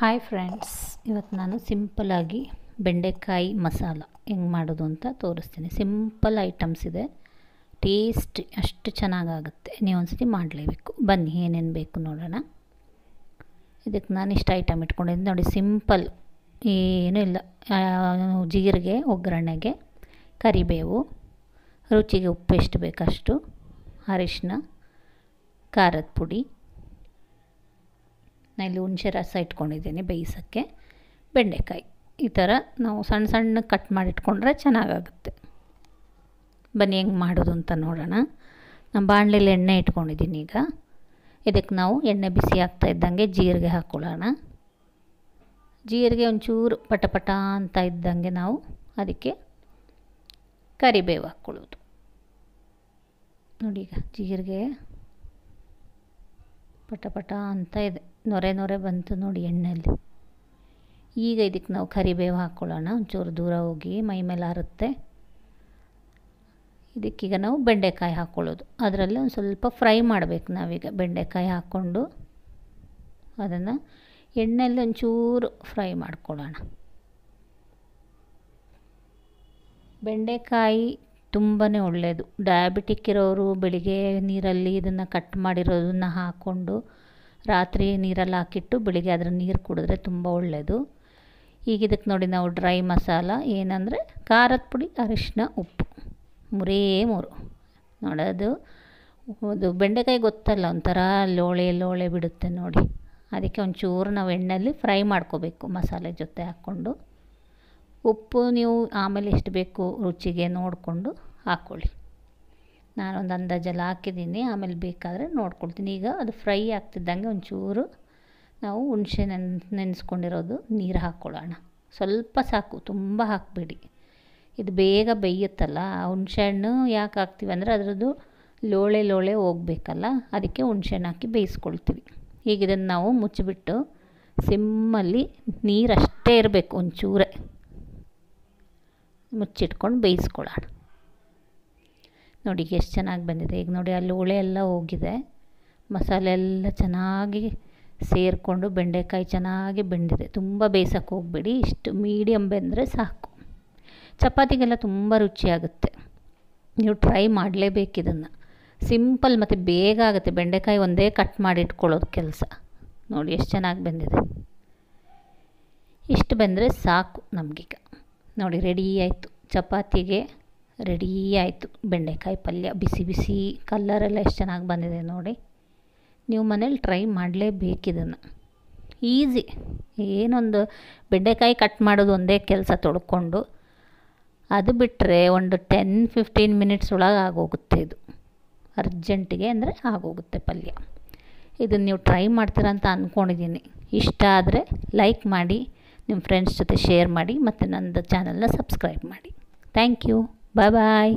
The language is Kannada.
ಹಾಯ್ ಫ್ರೆಂಡ್ಸ್ ಇವತ್ತು ನಾನು ಸಿಂಪಲಾಗಿ ಬೆಂಡೆಕಾಯಿ ಮಸಾಲ ಹೆಂಗೆ ಮಾಡೋದು ಅಂತ ತೋರಿಸ್ತೀನಿ. ಸಿಂಪಲ್ ಐಟಮ್ಸ್ ಇದೆ. ಟೇಸ್ಟ್ ಅಷ್ಟು ಚೆನ್ನಾಗಾಗುತ್ತೆ. ನೀವು ಒಂದ್ಸತಿ ಮಾಡಲೇಬೇಕು. ಬನ್ನಿ, ಏನೇನು ಬೇಕು ನೋಡೋಣ. ಇದಕ್ಕೆ ನಾನು ಇಷ್ಟು ಐಟಮ್ ಇಟ್ಕೊಂಡಿದ್ದೀನಿ. ನೋಡಿ ಸಿಂಪಲ್ ಏನೂ ಇಲ್ಲ. ಜೀರಿಗೆ, ಒಗ್ಗರಣೆಗೆ ಕರಿಬೇವು, ರುಚಿಗೆ ಉಪ್ಪು ಎಷ್ಟು ಬೇಕಷ್ಟು ಅರಿಶಿನ ಖಾರದ ಪುಡಿ ನಾನು ಇಲ್ಲಿ ಹುಣಸೆ ರಸ ಇಟ್ಕೊಂಡಿದ್ದೀನಿ ಬೇಯಿಸೋಕ್ಕೆ. ಬೆಂಡೆಕಾಯಿ. ಈ ಥರ ನಾವು ಸಣ್ಣ ಸಣ್ಣ ಕಟ್ ಮಾಡಿಟ್ಕೊಂಡ್ರೆ ಚೆನ್ನಾಗಾಗುತ್ತೆ. ಬನ್ನಿ ಹೆಂಗೆ ಮಾಡೋದು ಅಂತ ನೋಡೋಣ. ನಮ್ಮ ಬಾಣಲೆಯಲ್ಲಿ ಎಣ್ಣೆ ಇಟ್ಕೊಂಡಿದ್ದೀನಿ ಈಗ. ಇದಕ್ಕೆ ನಾವು ಎಣ್ಣೆ ಬಿಸಿ ಆಗ್ತಾ ಇದ್ದಂಗೆ ಜೀರಿಗೆ ಹಾಕ್ಕೊಳ್ಳೋಣ ಜೀರಿಗೆ ಒಂಚೂರು ಪಟ ಪಟ ಅಂತ ಇದ್ದಂಗೆ ನಾವು ಅದಕ್ಕೆ ಕರಿಬೇವು ಹಾಕ್ಕೊಳ್ಳೋದು ನೋಡಿ ಈಗ ಜೀರಿಗೆ ಪಟ ಪಟ ಅಂತ ಇದೆ. ನೊರೆ ನೊರೆ ಬಂತು ನೋಡಿ ಎಣ್ಣೆಯಲ್ಲಿ ಈಗ ಇದಕ್ಕೆ ನಾವು ಕರಿಬೇವು ಹಾಕ್ಕೊಳ್ಳೋಣ ಒಂಚೂರು ದೂರ ಹೋಗಿ ಮೈ ಮೇಲೆ ಹಾರುತ್ತೆ ಇದಕ್ಕೀಗ ನಾವು ಬೆಂಡೆಕಾಯಿ ಹಾಕ್ಕೊಳ್ಳೋದು ಅದರಲ್ಲಿ ಒಂದು ಸ್ವಲ್ಪ ಫ್ರೈ ಮಾಡಬೇಕು ನಾವೀಗ. ಬೆಂಡೆಕಾಯಿ ಹಾಕ್ಕೊಂಡು ಅದನ್ನು ಎಣ್ಣೆಯಲ್ಲಿ ಒಂಚೂರು ಫ್ರೈ ಮಾಡ್ಕೊಳ್ಳೋಣ. ಬೆಂಡೆಕಾಯಿ ತುಂಬಾ ಒಳ್ಳೆಯದು ಡಯಾಬಿಟಿಕ್ ಇರೋರು ಬೆಳಿಗ್ಗೆ ನೀರಲ್ಲಿ ಇದನ್ನು ಕಟ್ ಮಾಡಿರೋದನ್ನ ಹಾಕ್ಕೊಂಡು ರಾತ್ರಿ ನೀರಲ್ಲಿ ಹಾಕಿಟ್ಟು ಬೆಳಿಗ್ಗೆ ಅದರ ನೀರು ಕುಡಿದ್ರೆ ತುಂಬ ಒಳ್ಳೆಯದು ಈಗ ಇದಕ್ಕೆ ನೋಡಿ ನಾವು ಡ್ರೈ ಮಸಾಲ, ಏನಂದರೆ ಖಾರದ ಪುಡಿ ಅರಿಶಿನ ಉಪ್ಪು. ಮೂರೇ ಮೂರು. ನೋಡೋದು ಅದು ಬೆಂಡೆಕಾಯಿ ಗೊತ್ತಲ್ಲ, ಒಂಥರ ಲೋಳೆ ಲೋಳೆ ಬಿಡುತ್ತೆ ನೋಡಿ. ಅದಕ್ಕೆ ಒಂಚೂರು ನಾವು ಎಣ್ಣೆಯಲ್ಲಿ ಫ್ರೈ ಮಾಡ್ಕೋಬೇಕು ಮಸಾಲೆ ಜೊತೆ ಹಾಕ್ಕೊಂಡು. ಉಪ್ಪು ನೀವು ಆಮೇಲೆ ಎಷ್ಟು ಬೇಕು ರುಚಿಗೆ ನೋಡಿಕೊಂಡು ಹಾಕ್ಕೊಳ್ಳಿ ನಾನೊಂದು ಅಂದಾಜಲ್ಲಿ ಹಾಕಿದ್ದೀನಿ, ಆಮೇಲೆ ಬೇಕಾದರೆ ನೋಡ್ಕೊಳ್ತೀನಿ. ಈಗ ಅದು ಫ್ರೈ ಆಗ್ತಿದ್ದಂಗೆ ಒಂಚೂರು ನಾವು ಹುಣಸೆ ನೆನ್, ನೆನೆಸ್ಕೊಂಡಿರೋದು ನೀರು ಹಾಕ್ಕೊಳ್ಳೋಣ ಸ್ವಲ್ಪ ಸಾಕು, ತುಂಬ ಹಾಕಬೇಡಿ. ಇದು ಬೇಗ ಬೇಯುತ್ತಲ್ಲ ಹುಣಸೆ ಹಣ್ಣು ಯಾಕೆ ಹಾಕ್ತೀವಿ ಅಂದರೆ ಅದರದ್ದು ಲೋಳೆ ಲೋಳೆ ಹೋಗ್ಬೇಕಲ್ಲ, ಅದಕ್ಕೆ ಹುಣಸೆಹಣ್ಣು ಹಾಕಿ ಬೇಯಿಸ್ಕೊಳ್ತೀವಿ. ಈಗ ಇದನ್ನು ನಾವು ಮುಚ್ಚಿಬಿಟ್ಟು ಸಿಮ್ಮಲ್ಲಿ ನೀರಷ್ಟೇ ಇರಬೇಕು ಒಂಚೂರೇ. ಮುಚ್ಚಿಟ್ಕೊಂಡು ಬೇಯಿಸ್ಕೊಳ್ಳೋಣ. ನೋಡಿ ಎಷ್ಟು ಚೆನ್ನಾಗಿ ಬಂದಿದೆ. ಈಗ ನೋಡಿ ಅಲ್ಲಿ ಹುಳೆ ಎಲ್ಲ ಹೋಗಿದೆ. ಮಸಾಲೆ ಎಲ್ಲ ಚೆನ್ನಾಗಿ ಸೇರಿಕೊಂಡು ಬೆಂಡೆಕಾಯಿ ಚೆನ್ನಾಗಿ ಬೆಂದಿದೆ. ತುಂಬ ಬೇಯಿಸೋಕೆ ಹೋಗ್ಬೇಡಿ. ಇಷ್ಟು ಮೀಡಿಯಮ್ ಬೆಂದರೆ ಸಾಕು. ಚಪಾತಿಗೆಲ್ಲ ತುಂಬ ರುಚಿಯಾಗುತ್ತೆ. ನೀವು ಟ್ರೈ ಮಾಡಲೇಬೇಕು ಇದನ್ನು. ಸಿಂಪಲ್ ಮತ್ತು ಬೇಗ ಆಗುತ್ತೆ. ಬೆಂಡೆಕಾಯಿ ಒಂದೇ ಕಟ್ ಮಾಡಿ ಇಟ್ಕೊಳ್ಳೋದು ಕೆಲಸ. ನೋಡಿ ಎಷ್ಟು ಚೆನ್ನಾಗಿ ಬೆಂದಿದೆ. ಇಷ್ಟು ಬೆಂದರೆ ಸಾಕು ನಮಗೀಗ. ನೋಡಿ ರೆಡಿ ಆಯಿತು. ಚಪಾತಿಗೆ ರೆಡಿ ಆಯಿತು. ಬೆಂಡೆಕಾಯಿ ಪಲ್ಯ, ಬಿಸಿ ಬಿಸಿ ಕಲ್ಲರೆಲ್ಲ ಎಷ್ಟು ಚೆನ್ನಾಗಿ ಬಂದಿದೆ ನೋಡಿ. ನೀವು ಮನೇಲಿ ಟ್ರೈ ಮಾಡಲೇಬೇಕಿದನ್ನು. ಈಸಿ ಏನೊಂದು ಬೆಂಡೆಕಾಯಿ ಕಟ್ ಮಾಡೋದು ಒಂದೇ ಕೆಲಸ ತೊಳ್ಕೊಂಡು ಅದು ಬಿಟ್ಟರೆ ಒಂದು ಟೆನ್ ಫಿಫ್ಟೀನ್ ಮಿನಿಟ್ಸ್ ಒಳಗೆ ಆಗೋಗುತ್ತೆ ಇದು. ಅರ್ಜೆಂಟಿಗೆ ಅಂದರೆ ಆಗೋಗುತ್ತೆ ಪಲ್ಯ. ಇದನ್ನು ನೀವು ಟ್ರೈ ಮಾಡ್ತೀರಾ ಅಂತ ಅಂದ್ಕೊಂಡಿದ್ದೀನಿ ಇಷ್ಟ ಆದರೆ ಲೈಕ್ ಮಾಡಿ. ನಿಮ್ಮ ಫ್ರೆಂಡ್ಸ್ ಜೊತೆ ಶೇರ್ ಮಾಡಿ ಮತ್ತು ನನ್ನದು ಚಾನಲ್ನ ಸಬ್ಸ್ಕ್ರೈಬ್ ಮಾಡಿ. Thank you bye bye